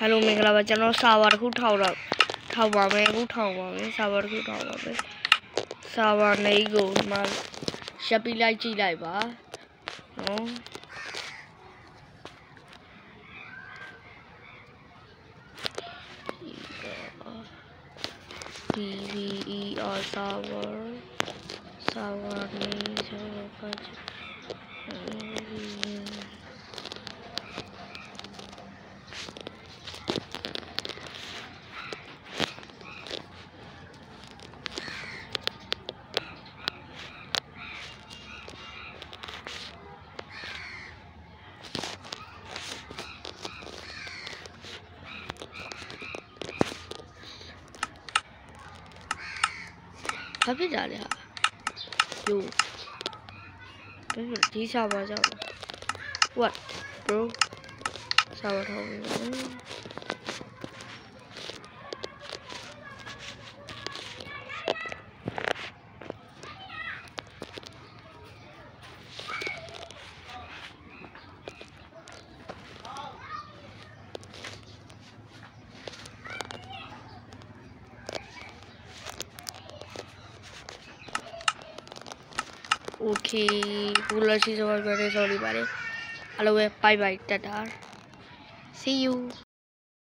Hello Meghla Bachchan मंगलाबाद चलो सावारखू ठावरा ठावामे को ठावामे सावारखू ठावामे सावा नहीं गो मार। शपीलाई चिलाई बा। No PVE or server 他比较厉害，有，就是低下巴，叫巴？What bro？下巴，差不。 โอเคဘူးလာရှိစောပါကြတယ်ဆော်လီပါတယ်အလိုပဲ bye bye တတ်တာ see you